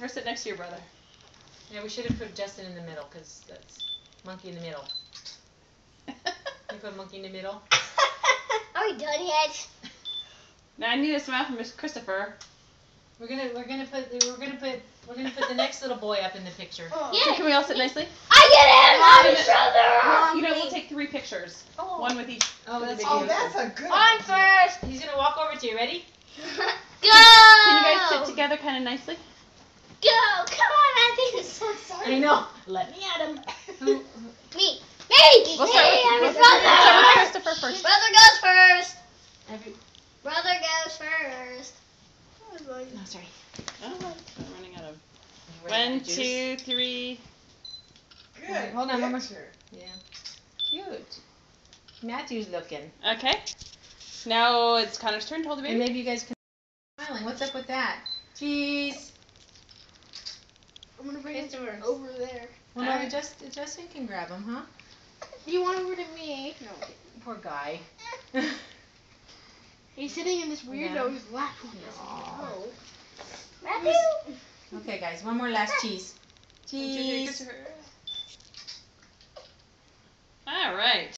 Christopher, sit next to your brother. Yeah, we should have put Justin in the middle, cause that's monkey in the middle. You put monkey in the middle. Are we done yet? Now I need a smile from Miss Christopher. We're gonna we're gonna put the, we're gonna put we're gonna put the next little boy up in the picture. Oh. Yeah. So can we all sit nicely? I get it! I'm Mom, his brother! You know, we'll take three pictures. Oh. One with each. Oh, for the that's. Oh, that's a good. I'm first! He's gonna walk over to you. Ready? Go! Can you guys sit together kind of nicely? Go! Come on, Matthew! So I know. Let me at him. Me! Me! We'll me! start with, I'm we'll brother! with Christopher first. Brother goes first! Every, Brother goes first. Oh, sorry. Oh, I'm running out of. you ready One, for juice? two, three. Good. Hold on, Mama. picture. Yeah. Cute. Matthew's looking. Okay. Now it's Connor's turn to hold the baby. And maybe you guys can. Smiling. What's up with that? Cheese. I'm gonna bring it it over there. Well, no, Alright. just Justin can grab him, huh? You want over to me? No. Poor guy. He's sitting in this weirdo's lap. Aw. Oh. Matthew! Okay, guys. One more last ah. cheese. One, two, three, Cheese. Christopher. All right.